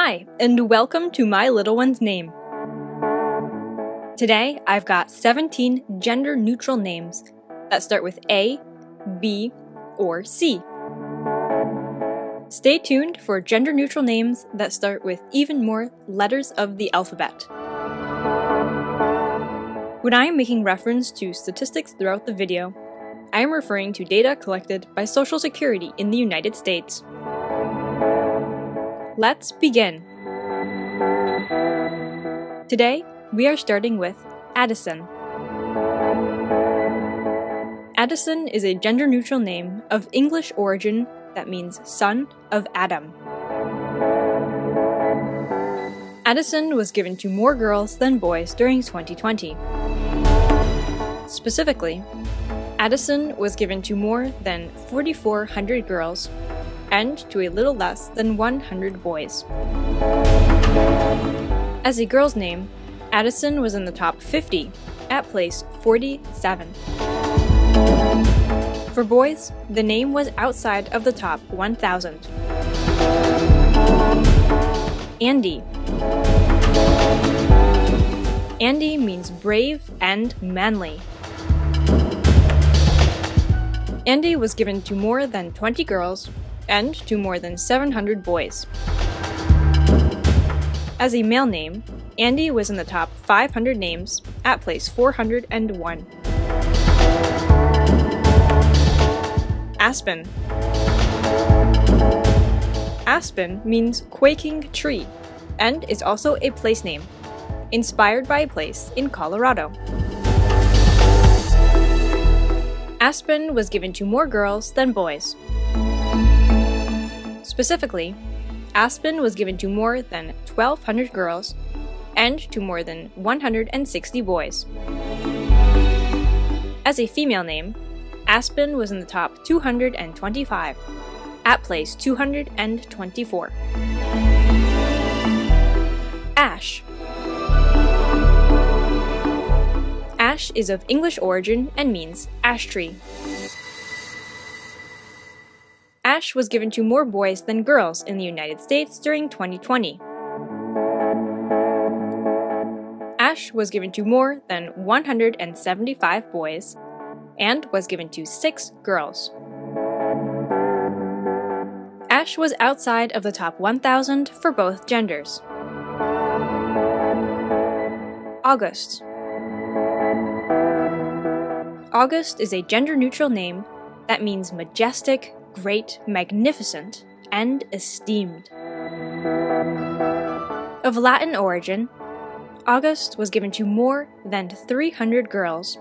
Hi, and welcome to my little one's name. Today, I've got 17 gender neutral names that start with A, B, or C. Stay tuned for gender neutral names that start with even more letters of the alphabet. When I am making reference to statistics throughout the video, I am referring to data collected by Social Security in the United States. Let's begin. Today, we are starting with Addison. Addison is a gender neutral name of English origin that means son of Adam. Addison was given to more girls than boys during 2020. Specifically, Addison was given to more than 4,400 girls and to a little less than 100 boys. As a girl's name, Addison was in the top 50 at place 47. For boys, the name was outside of the top 1,000. Andy. Andy means brave and manly. Andy was given to more than 20 girls and to more than 700 boys. As a male name, Andy was in the top 500 names at place 401. Aspen. Aspen means quaking tree and is also a place name, inspired by a place in Colorado. Aspen was given to more girls than boys. Specifically, Aspen was given to more than 1,200 girls and to more than 160 boys. As a female name, Aspen was in the top 225, at place 224. Ash. Ash is of English origin and means ash tree. Ash was given to more boys than girls in the United States during 2020. Ash was given to more than 175 boys and was given to 6 girls. Ash was outside of the top 1,000 for both genders. August. August is a gender neutral name that means majestic, great, magnificent, and esteemed. Of Latin origin, August was given to more than 300 girls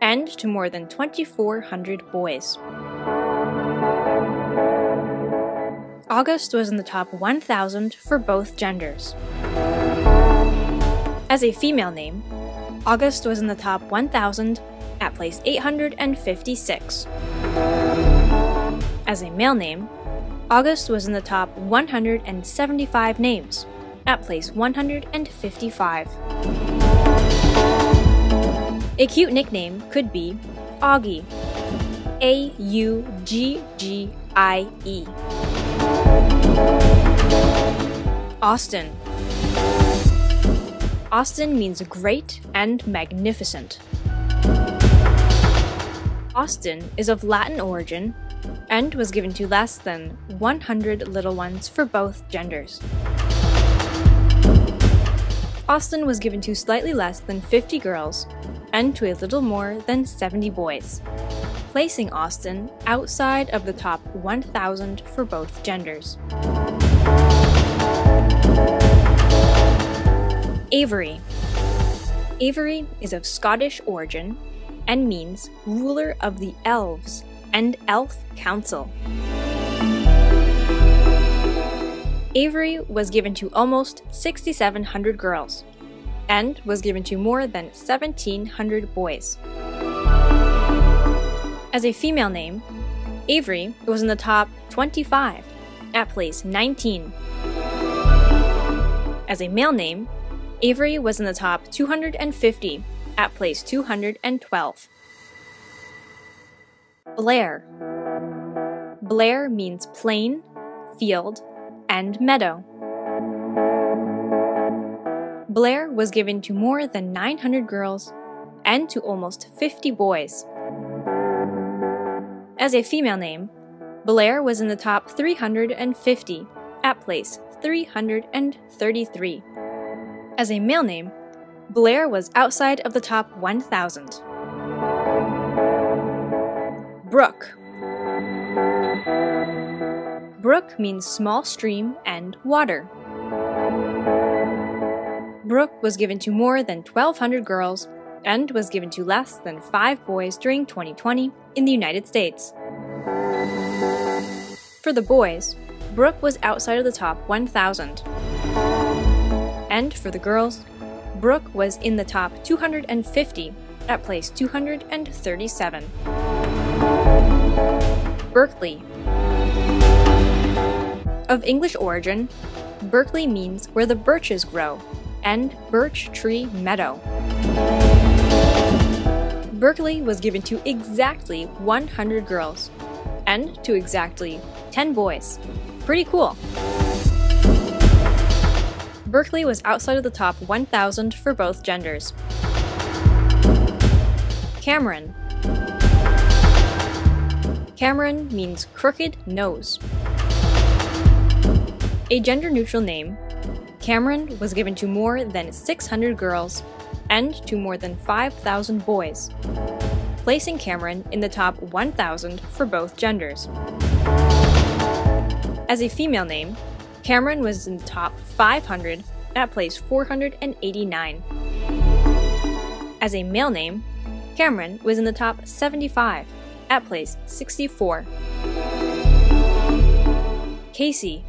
and to more than 2,400 boys. August was in the top 1,000 for both genders. As a female name, August was in the top 1,000 at place 856. As a male name, August was in the top 175 names, at place 155. A cute nickname could be Auggie. A U G G I E. Austin. Austin means great and magnificent. Austin is of Latin origin and was given to less than 100 little ones for both genders. Austin was given to slightly less than 50 girls and to a little more than 70 boys, placing Austin outside of the top 1,000 for both genders. Avery. Avery is of Scottish origin and means ruler of the elves and elf council. Avery was given to almost 6,700 girls and was given to more than 1,700 boys. As a female name, Avery was in the top 25 at place 19. As a male name, Avery was in the top 250 at place 212. Blair. Blair means plain, field, and meadow. Blair was given to more than 900 girls and to almost 50 boys. As a female name, Blair was in the top 350 at place 333. As a male name, Blair was outside of the top 1,000. Brook Brook means small stream and water. Brook was given to more than 1,200 girls and was given to less than 5 boys during 2020 in the United States. For the boys, Brook was outside of the top 1,000. And for the girls, Brook was in the top 250 at place 237. Berkeley. Of English origin, Berkeley means where the birches grow, and birch tree meadow. Berkeley was given to exactly 100 girls, and to exactly 10 boys. Pretty cool. Berkeley was outside of the top 1,000 for both genders. Cameron. Cameron means crooked nose. A gender neutral name, Cameron was given to more than 600 girls and to more than 5,000 boys, placing Cameron in the top 1,000 for both genders. As a female name, Cameron was in the top 500 at place 489. As a male name, Cameron was in the top 75 at place 64. Casey.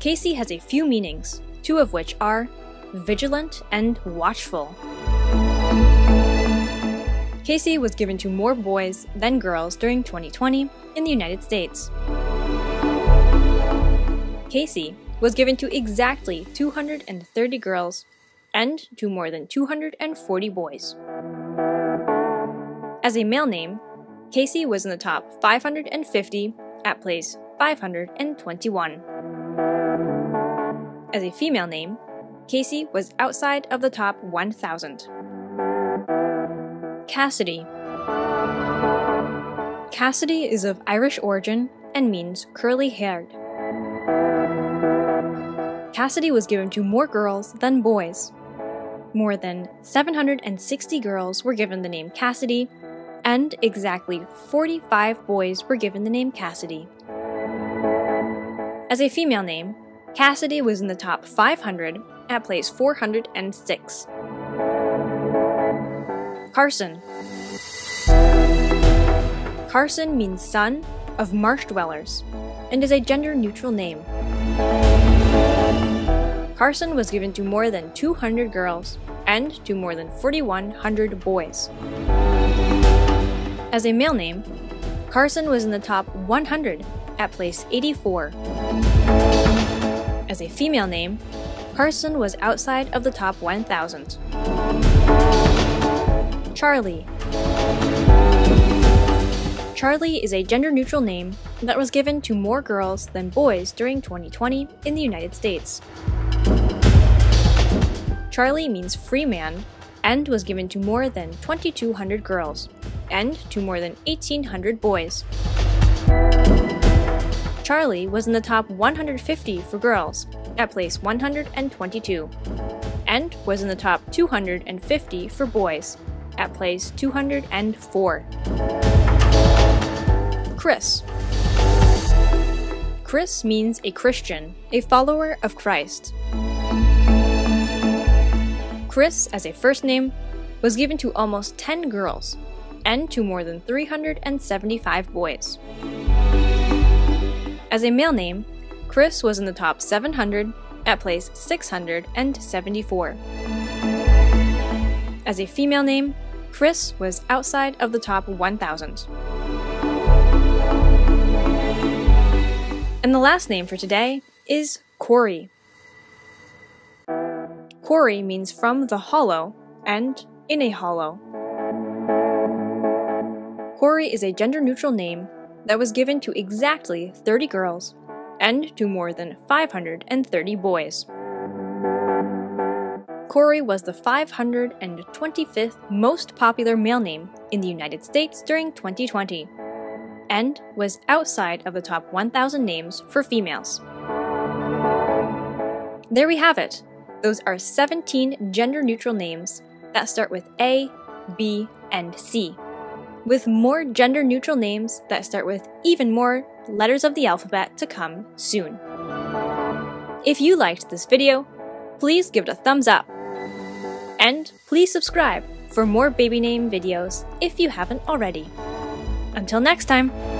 Casey has a few meanings, two of which are vigilant and watchful. Casey was given to more boys than girls during 2020 in the United States. Casey was given to exactly 230 girls and to more than 240 boys. As a male name, Casey was in the top 550 at place 521. As a female name, Casey was outside of the top 1,000. Cassidy. Cassidy is of Irish origin and means curly haired. Cassidy was given to more girls than boys. More than 760 girls were given the name Cassidy, and exactly 45 boys were given the name Cassidy. As a female name, Cassidy was in the top 500 at place 406. Carson. Carson means son of marsh dwellers and is a gender neutral name. Carson was given to more than 200 girls and to more than 4,100 boys. As a male name, Carson was in the top 100 at place 84. As a female name, Carson was outside of the top 1,000. Charlie. Charlie is a gender neutral name that was given to more girls than boys during 2020 in the United States. Charlie means free man and was given to more than 2,200 girls and to more than 1,800 boys. Charlie was in the top 150 for girls at place 122 and was in the top 250 for boys at place 204. Chris. Chris means a Christian, a follower of Christ. Chris, as a first name, was given to almost 10 girls and to more than 375 boys. As a male name, Chris was in the top 700 at place 674. As a female name, Chris was outside of the top 1,000. And the last name for today is Corey. Corey means from the hollow and in a hollow. Corey is a gender neutral name that was given to exactly 30 girls and to more than 530 boys. Corey was the 525th most popular male name in the United States during 2020 and was outside of the top 1,000 names for females. There we have it. Those are 17 gender neutral names that start with A, B, and C, with more gender neutral names that start with even more letters of the alphabet to come soon. If you liked this video, please give it a thumbs up. And please subscribe for more baby name videos if you haven't already. Until next time!